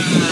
Wow.